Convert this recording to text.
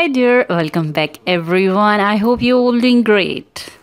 hi dear. Welcome back everyone. I hope you're all doing great.